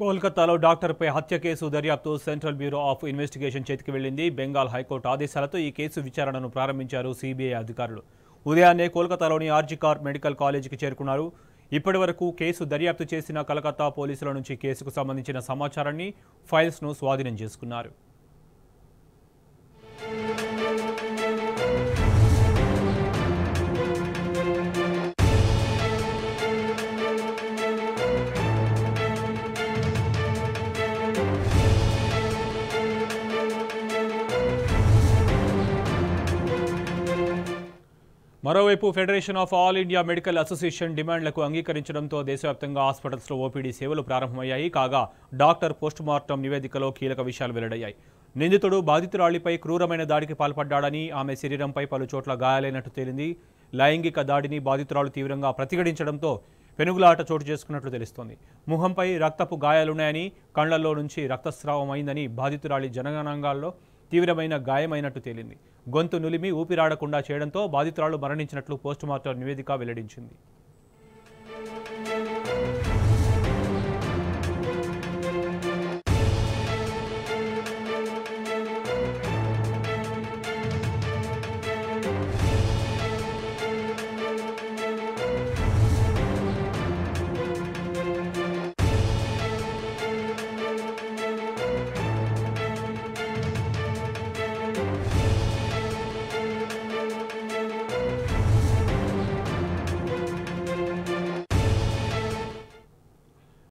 కోల్కతాలో డాక్టర్పై హత్య కేసు దర్యాప్తు సెంట్రల్ బ్యూరో ఆఫ్ ఇన్వెస్టిగేషన్ చేతికి వెళ్ళింది బెంగాల్ హైకోర్టు ఆదేశాలతో ఈ కేసు విచారణను ప్రారంభించారు సిబిఐ అధికారులు. ఉదయాన్నే కోల్కతాలోని ఆర్జికార్ మెడికల్ కాలేజీకి చేరుకున్నారు. ఇప్పటి వరకు కేసు దర్యాప్తు చేసిన కలకత్తా పోలీసుల నుంచి కేసుకు సంబంధించిన సమాచారాన్ని ఫైల్స్ను స్వాధీనం చేసుకున్నారు. మరోవైపు federation of all India medical association డిమాండ్లకు అంగీకరించడంతో దేశవ్యాప్తంగా హాస్పిటల్స్లో ఓపీడీ సేవలు ప్రారంభమయ్యాయి. కాగా డాక్టర్ పోస్టుమార్టం నివేదికలో కీలక విషయాలు వెల్లడయ్యాయి. నిందితుడు బాధితురాలిపై క్రూరమైన దాడికి పాల్పడ్డాడని ఆమె శరీరంపై పలు చోట్ల గాయాలైనట్టు తేలింది. లైంగిక దాడిని బాధితురాలు తీవ్రంగా ప్రతిఘటించడంతో పెనుగులాట చోటు చేసుకున్నట్లు తెలుస్తోంది. ముఖంపై రక్తపు గాయాలున్నాయని కళ్ళలో నుంచి రక్తస్రావం అయిందని బాధితురాలి జనగణాంగాల్లో తీవ్రమైన గాయమైనట్టు తేలింది. గొంతు నులిమి ఊపిరాడకుండా చేయడంతో బాధితురాలు మరణించినట్లు పోస్టుమార్టం నివేదిక వెల్లడించింది.